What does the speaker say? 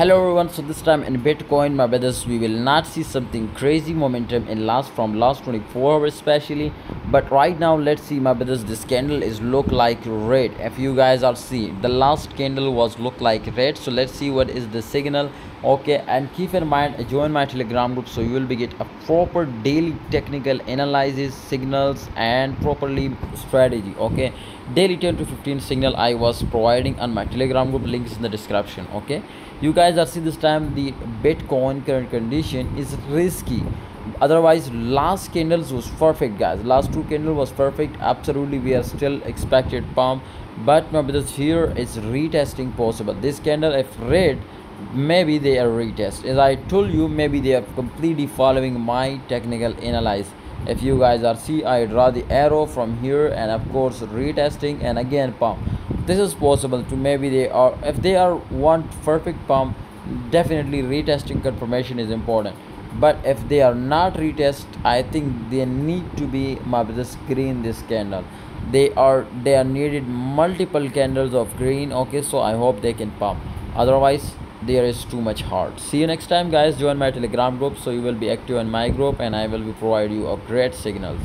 hello everyone so this time in bitcoin my brothers we will not see something crazy momentum in last from last 24 hours especially but right now let's see my brothers this candle is look like red. If you guys are see the last candle was look like red so let's see what is the signal okay and keep in mind join my telegram group so you will be get a proper daily technical analysis signals and properly strategy okay? Daily 10 to 15 signal i was providing on my telegram group links in the description okay? You guys are see this time the bitcoin current condition is risky. Otherwise last candles was perfect guys. Last two candle was perfect. Absolutely we are still expected pump. But this here is retesting possible. This candle if red maybe they are retest as i told you maybe they are completely following my technical analysis. If you guys are see i draw the arrow from here and of course retesting and again pump. This is possible to maybe they are if they are one perfect pump definitely retesting confirmation is important. But if they are not retest i think they need to be the green this candle. They are they are needed multiple candles of green okay so i hope they can pump. Otherwise there is too much heart. See you next time guys. Join my telegram group so you will be active in my group and i will be provide you a great signals